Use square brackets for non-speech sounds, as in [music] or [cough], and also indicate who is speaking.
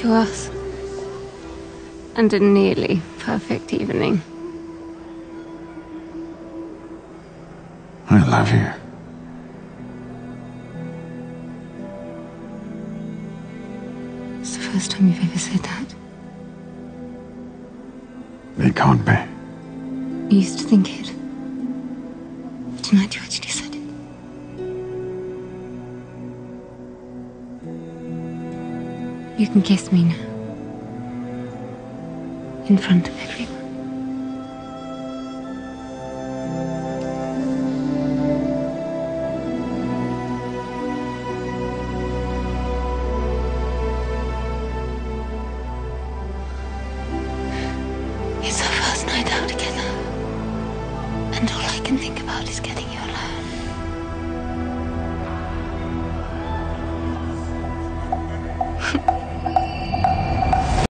Speaker 1: to us. And a nearly perfect evening.
Speaker 2: I love you.
Speaker 1: It's the first time you've ever said that.
Speaker 2: It can't be.
Speaker 1: You used to think it. But tonight you actually said You can kiss me now. In front of everyone. It's our first night out together. And all I can think about is getting you alone. [laughs]